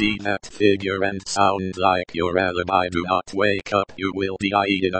see that figure and sound like your alibi. Do not wake up, you will die in.